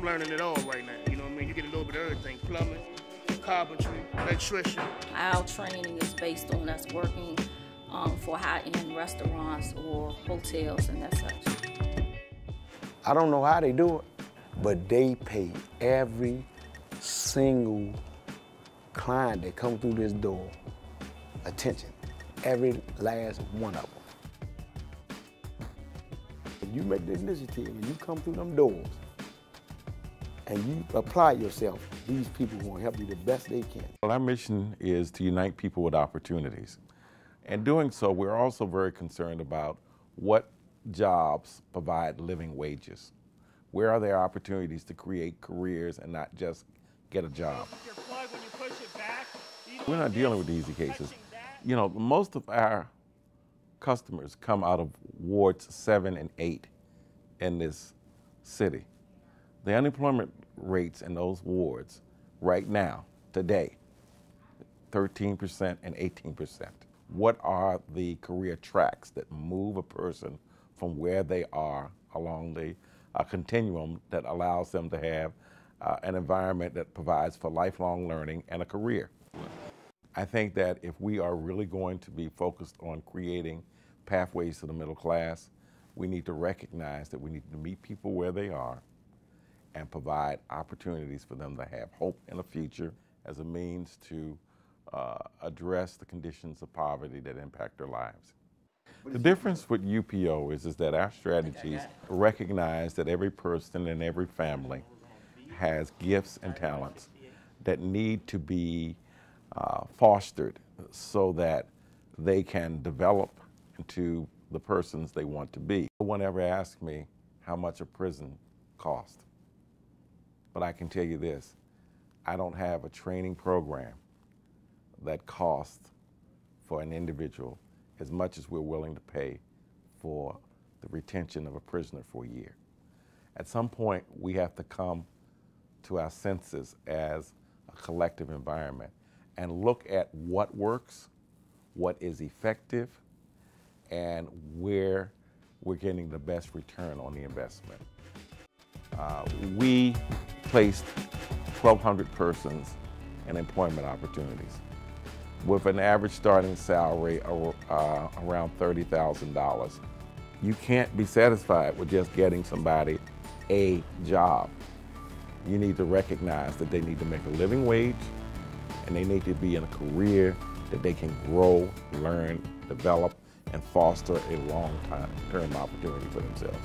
I'm learning it all right now. You know what I mean? You get a little bit of everything: plumbing, carpentry, electrician. Our training is based on us working um, for high-end restaurants or hotels and that such. I don't know how they do it, but they pay every single client that come through this door attention. Every last one of them. If you make the initiative and you come through them doors and you apply yourself, these people will help you the best they can. Well, our mission is to unite people with opportunities. And doing so, we're also very concerned about what jobs provide living wages. Where are there opportunities to create careers and not just get a job? We're not dealing with easy cases. You know, most of our customers come out of wards seven and eight in this city. The unemployment rates in those wards right now, today, 13% and 18%. What are the career tracks that move a person from where they are along the uh, continuum that allows them to have uh, an environment that provides for lifelong learning and a career? I think that if we are really going to be focused on creating pathways to the middle class, we need to recognize that we need to meet people where they are and provide opportunities for them to have hope in the future as a means to uh, address the conditions of poverty that impact their lives. The difference with UPO is, is that our strategies recognize that every person and every family has gifts and talents that need to be uh, fostered so that they can develop into the persons they want to be. No one ever asked me how much a prison cost. But I can tell you this, I don't have a training program that costs for an individual as much as we're willing to pay for the retention of a prisoner for a year. At some point, we have to come to our senses as a collective environment and look at what works, what is effective, and where we're getting the best return on the investment. Uh, we placed 1,200 persons in employment opportunities with an average starting salary uh, around $30,000. You can't be satisfied with just getting somebody a job. You need to recognize that they need to make a living wage and they need to be in a career that they can grow, learn, develop, and foster a long-term opportunity for themselves.